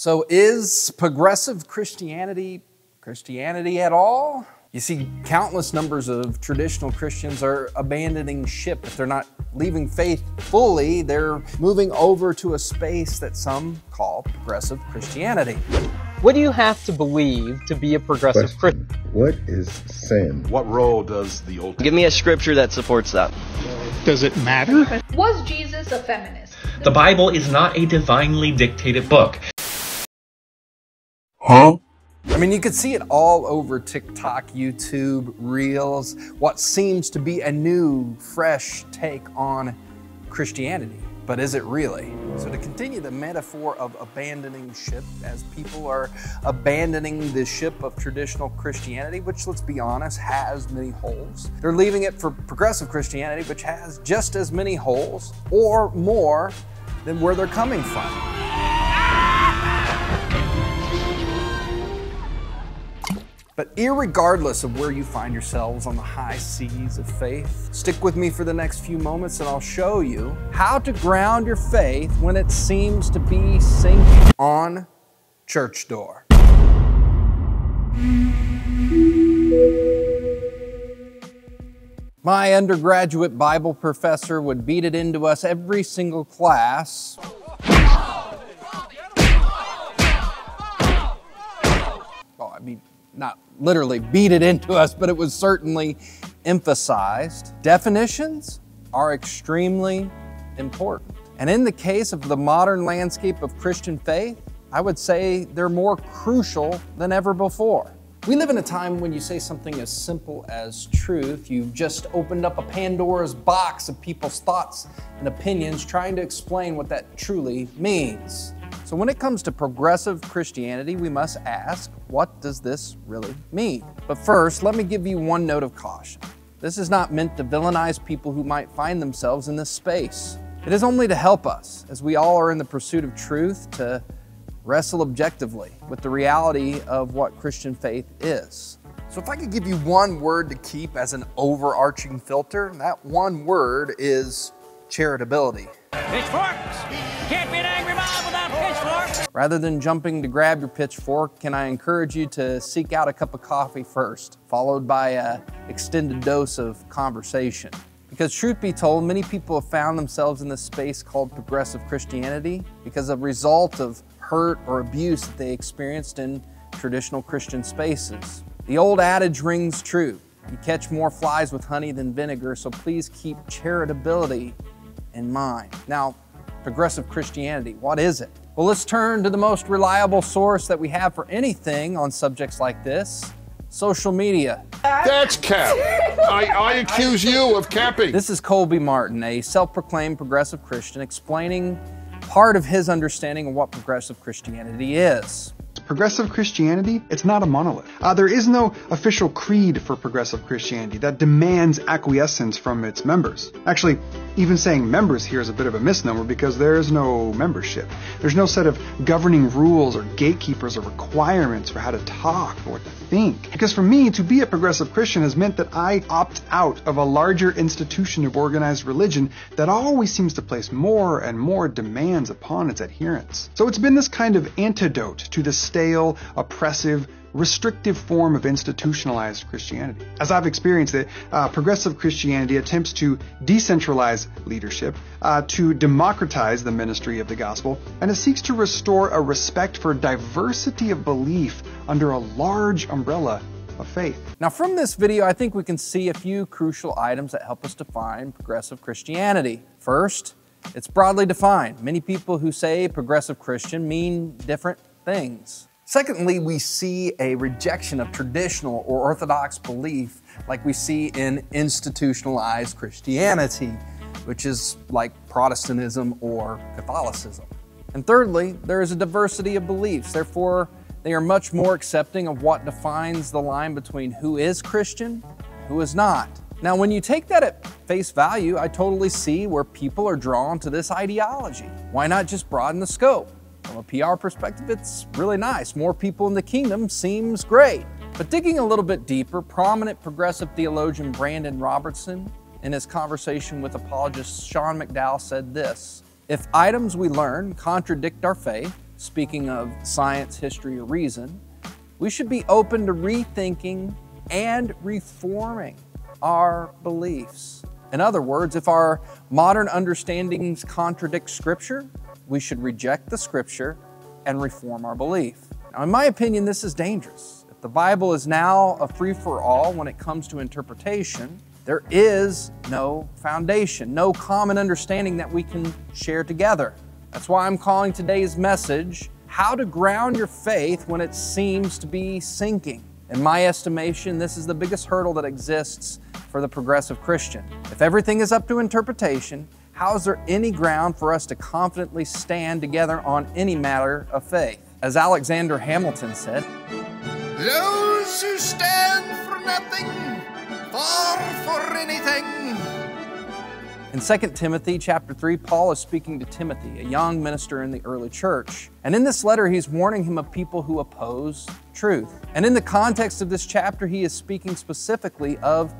So, is progressive Christianity Christianity at all? You see, countless numbers of traditional Christians are abandoning ship. If they're not leaving faith fully, they're moving over to a space that some call progressive Christianity. What do you have to believe to be a progressive Christian? What is sin? What role does the Old Give me a scripture that supports that. Does it matter? Was Jesus a feminist? The Bible is not a divinely dictated book. Huh? I mean, you could see it all over TikTok, YouTube, Reels, what seems to be a new, fresh take on Christianity. But is it really? So, to continue the metaphor of abandoning ship, as people are abandoning the ship of traditional Christianity, which, let's be honest, has many holes, they're leaving it for progressive Christianity, which has just as many holes or more than where they're coming from. But irregardless of where you find yourselves on the high seas of faith, stick with me for the next few moments and I'll show you how to ground your faith when it seems to be sinking on church door. My undergraduate Bible professor would beat it into us every single class. Not literally beat it into us, but it was certainly emphasized. Definitions are extremely important. And in the case of the modern landscape of Christian faith, I would say they're more crucial than ever before. We live in a time when you say something as simple as truth, you've just opened up a Pandora's box of people's thoughts and opinions trying to explain what that truly means. So when it comes to progressive Christianity, we must ask, what does this really mean? But first, let me give you one note of caution. This is not meant to villainize people who might find themselves in this space. It is only to help us, as we all are in the pursuit of truth, to wrestle objectively with the reality of what Christian faith is. So if I could give you one word to keep as an overarching filter, that one word is charitability. Pitchforks! Can't be an angry mob without pitchforks! Rather than jumping to grab your pitchfork, can I encourage you to seek out a cup of coffee first, followed by an extended dose of conversation? Because truth be told, many people have found themselves in this space called progressive Christianity because of a result of hurt or abuse that they experienced in traditional Christian spaces. The old adage rings true. You catch more flies with honey than vinegar, so please keep charitability in mind. Now, progressive Christianity, what is it? Well, let's turn to the most reliable source that we have for anything on subjects like this social media. That's cap. I, I accuse you of capping. This is Colby Martin, a self proclaimed progressive Christian, explaining part of his understanding of what progressive Christianity is. Progressive Christianity, it's not a monolith. Uh, there is no official creed for progressive Christianity that demands acquiescence from its members. Actually, even saying members here is a bit of a misnomer because there is no membership. There's no set of governing rules or gatekeepers or requirements for how to talk or what to think. Because for me, to be a progressive Christian has meant that I opt out of a larger institution of organized religion that always seems to place more and more demands upon its adherents. So it's been this kind of antidote to the stale, oppressive, restrictive form of institutionalized Christianity. As I've experienced it, uh, progressive Christianity attempts to decentralize leadership, uh, to democratize the ministry of the gospel, and it seeks to restore a respect for diversity of belief under a large umbrella of faith. Now, from this video, I think we can see a few crucial items that help us define progressive Christianity. First, it's broadly defined. Many people who say progressive Christian mean different things. Secondly, we see a rejection of traditional or orthodox belief like we see in institutionalized Christianity, which is like Protestantism or Catholicism. And thirdly, there is a diversity of beliefs. Therefore, they are much more accepting of what defines the line between who is Christian, who is not. Now, when you take that at face value, I totally see where people are drawn to this ideology. Why not just broaden the scope? From a PR perspective, it's really nice. More people in the kingdom seems great. But digging a little bit deeper, prominent progressive theologian Brandon Robertson, in his conversation with apologist Sean McDowell, said this If items we learn contradict our faith, speaking of science, history, or reason, we should be open to rethinking and reforming our beliefs. In other words, if our modern understandings contradict Scripture, we should reject the Scripture and reform our belief. Now, in my opinion, this is dangerous. If the Bible is now a free for all when it comes to interpretation, there is no foundation, no common understanding that we can share together. That's why I'm calling today's message How to Ground Your Faith When It Seems to Be Sinking. In my estimation, this is the biggest hurdle that exists for the progressive Christian. If everything is up to interpretation, how is there any ground for us to confidently stand together on any matter of faith? As Alexander Hamilton said, Those who stand for nothing, fall for anything. In 2 Timothy chapter 3, Paul is speaking to Timothy, a young minister in the early church. And in this letter, he's warning him of people who oppose truth. And in the context of this chapter, he is speaking specifically of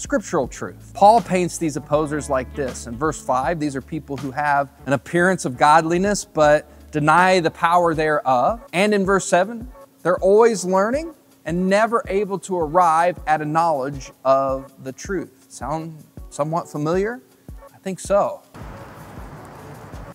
scriptural truth. Paul paints these opposers like this. In verse 5, these are people who have an appearance of godliness but deny the power thereof. And in verse 7, they're always learning and never able to arrive at a knowledge of the truth. Sound somewhat familiar? I think so.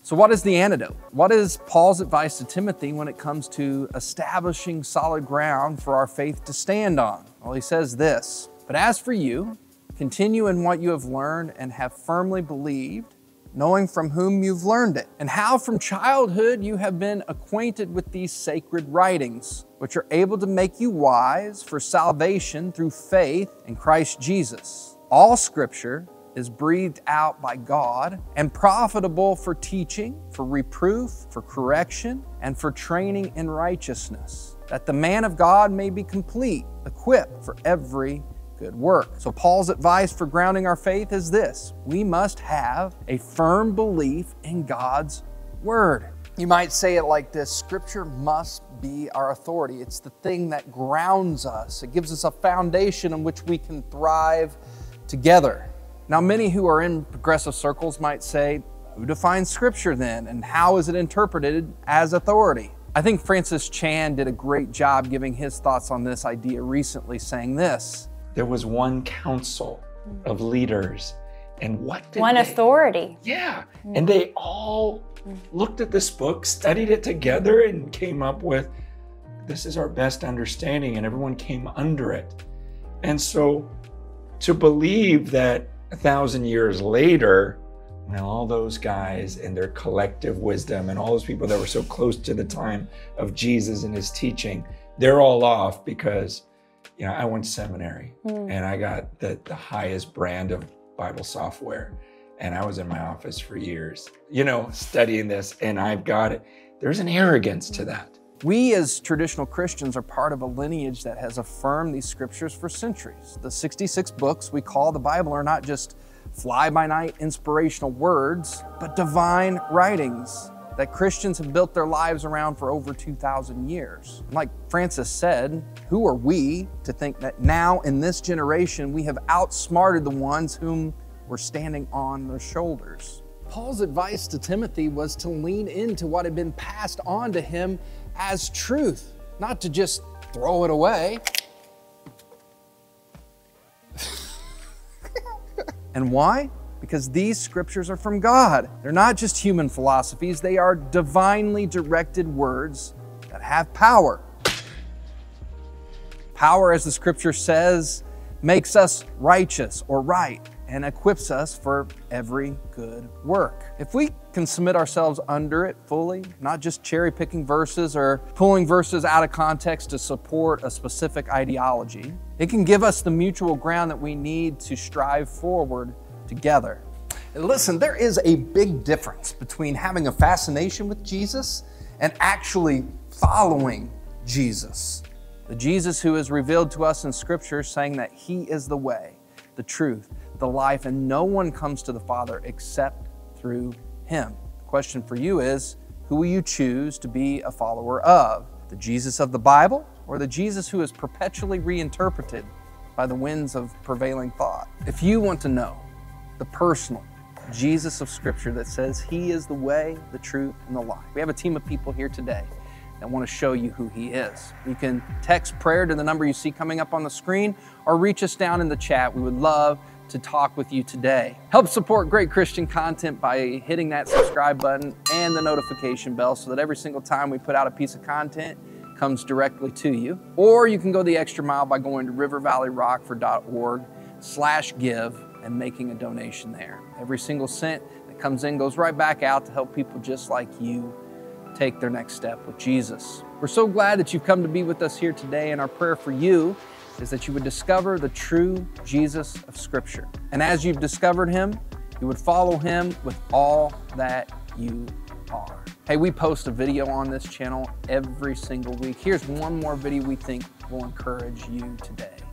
So, what is the antidote? What is Paul's advice to Timothy when it comes to establishing solid ground for our faith to stand on? Well, he says this But as for you, continue in what you have learned and have firmly believed, knowing from whom you've learned it, and how from childhood you have been acquainted with these sacred writings, which are able to make you wise for salvation through faith in Christ Jesus. All scripture is breathed out by God and profitable for teaching, for reproof, for correction, and for training in righteousness, that the man of God may be complete, equipped for every good work. So, Paul's advice for grounding our faith is this we must have a firm belief in God's Word. You might say it like this Scripture must be our authority. It's the thing that grounds us, it gives us a foundation on which we can thrive together. Now, many who are in progressive circles might say, who defines Scripture then, and how is it interpreted as authority? I think Francis Chan did a great job giving his thoughts on this idea recently, saying this There was one council of leaders, and what did one they, authority? Yeah, mm. and they all looked at this book, studied it together, and came up with this is our best understanding, and everyone came under it. And so to believe that a thousand years later, when all those guys and their collective wisdom and all those people that were so close to the time of Jesus and his teaching, they're all off because, you know, I went to seminary mm. and I got the, the highest brand of Bible software. And I was in my office for years, you know, studying this, and I've got it. There's an arrogance to that. We, as traditional Christians, are part of a lineage that has affirmed these scriptures for centuries. The 66 books we call the Bible are not just fly by night inspirational words, but divine writings that Christians have built their lives around for over 2,000 years. Like Francis said, who are we to think that now in this generation we have outsmarted the ones whom we're standing on their shoulders? Paul's advice to Timothy was to lean into what had been passed on to him as truth, not to just throw it away. and why? Because these scriptures are from God. They're not just human philosophies, they are divinely directed words that have power. Power, as the scripture says, makes us righteous or right and equips us for every good work. If we can submit ourselves under it fully, not just cherry picking verses or pulling verses out of context to support a specific ideology, it can give us the mutual ground that we need to strive forward together. Listen, there is a big difference between having a fascination with Jesus and actually following Jesus. The Jesus who is revealed to us in Scripture saying that He is the way, the truth, the life, and no one comes to the Father except through Him. The question for you is who will you choose to be a follower of? The Jesus of the Bible or the Jesus who is perpetually reinterpreted by the winds of prevailing thought? If you want to know the personal, Jesus of Scripture that says He is the way, the truth, and the life. We have a team of people here today that want to show you who He is. You can text prayer to the number you see coming up on the screen or reach us down in the chat. We would love to talk with you today. Help support great Christian content by hitting that subscribe button and the notification bell so that every single time we put out a piece of content, comes directly to you. Or you can go the extra mile by going to rivervalleyrockford.org slash give and making a donation there. Every single cent that comes in goes right back out to help people just like you take their next step with Jesus. We're so glad that you've come to be with us here today, and our prayer for you is that you would discover the true Jesus of Scripture. And as you've discovered him, you would follow him with all that you are. Hey, we post a video on this channel every single week. Here's one more video we think will encourage you today.